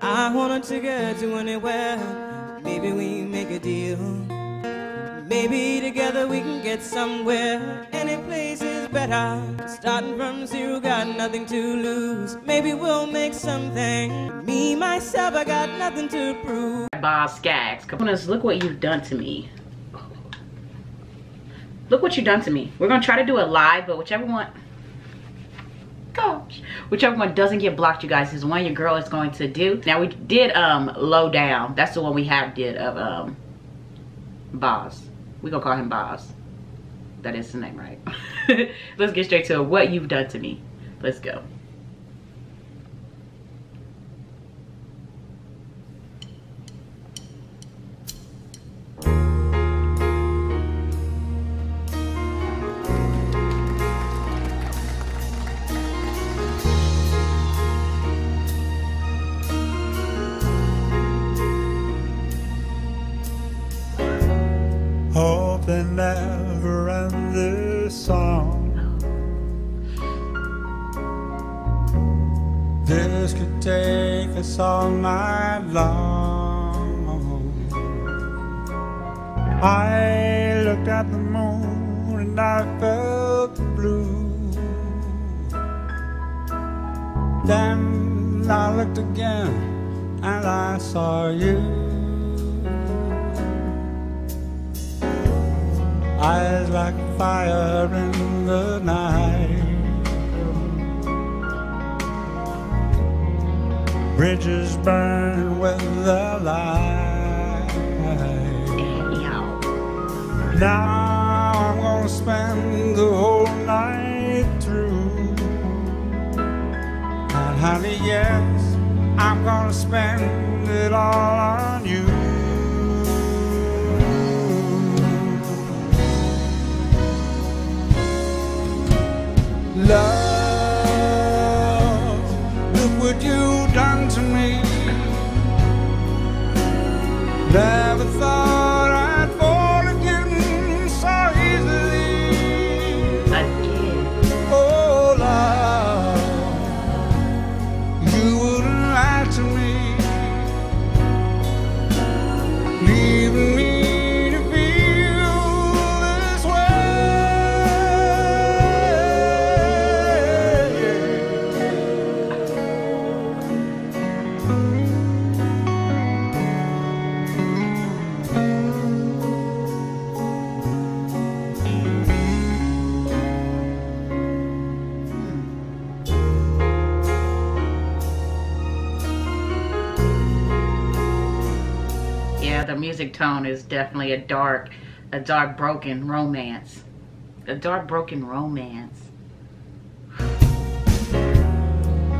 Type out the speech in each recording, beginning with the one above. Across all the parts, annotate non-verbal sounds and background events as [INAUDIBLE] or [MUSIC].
I wanna take her to anywhere. Maybe we make a deal. Maybe together we can get somewhere. Any place is better. Starting from zero, got nothing to lose. Maybe we'll make something. Me, myself, I got nothing to prove. Boz Scaggs. Come on, look what you've done to me. Look what you've done to me. We're gonna try to do it live, but whichever one, gosh, whichever one doesn't get blocked, you guys, is one your girl is going to do. Now we did um low down. That's the one we have did of um Boz. We gonna call him Boz. That is the name, right? [LAUGHS] Let's get straight to what you've done to me. Let's go. This could take us all night long. I looked at the moon and I felt blue. Then I looked again and I saw you. eyes like fire in the night. Bridges burn with the light. Now I'm gonna spend the whole night through. And honey, yes, I'm gonna spend it all on you. The music tone is definitely a dark, a dark broken romance. A dark broken romance.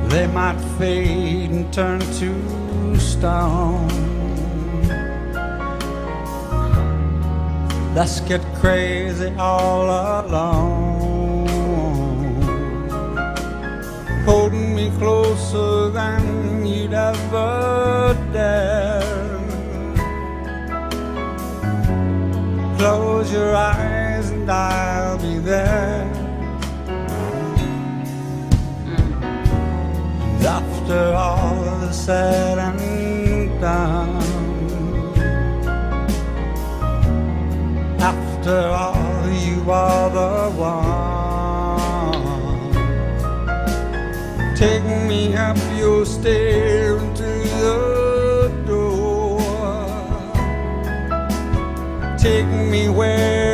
They might fade and turn to stone. Let's get crazy all alone. Holding me closer than you'd ever dare. Close your eyes and I'll be there. And after all is said and done, after all, you are the one. Take me up your stair Take me where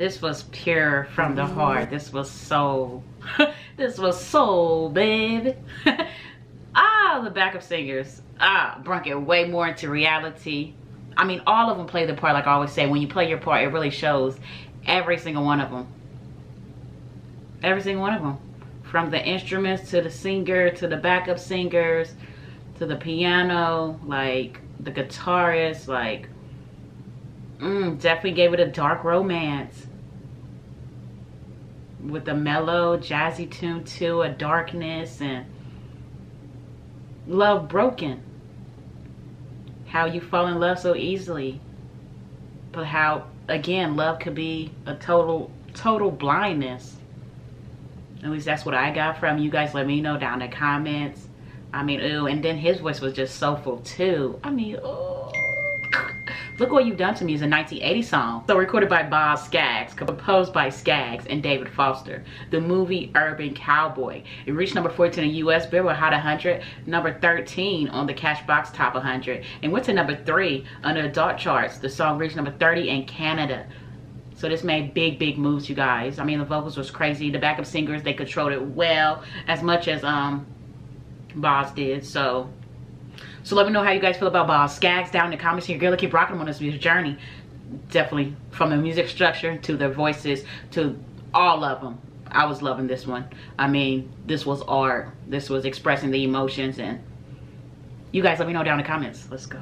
This was pure from the heart. This was so, [LAUGHS] this was soul, baby. [LAUGHS] ah, the backup singers, ah, brought it way more into reality. I mean, all of them play the part, like I always say, when you play your part, it really shows every single one of them. Every single one of them. From the instruments to the singer to the backup singers to the piano, like the guitarist, like, mm, definitely gave it a dark romance with a mellow, jazzy tune to a darkness and love broken. How you fall in love so easily, but how again love could be a total total blindness. At least that's what I got from you guys. Let me know down in the comments. I mean, ooh, and then his voice was just soulful too. I mean, oh. Look What You've Done to Me is a 1980 song. So recorded by Boz Scaggs, composed by Scaggs and David Foster. The movie Urban Cowboy. It reached number 14 in the US Billboard Hot 100, number 13 on the Cashbox Top 100, and went to number 3 on the adult charts. The song reached number 30 in Canada. So this made big, big moves, you guys. I mean, the vocals was crazy. The backup singers, they controlled it well, as much as um Boz did. So so let me know how you guys feel about Boz Scaggs down in the comments. Your girl keep rocking on this music journey. Definitely from the music structure to their voices to all of them. I was loving this one. I mean, this was art. This was expressing the emotions and you guys let me know down in the comments. Let's go.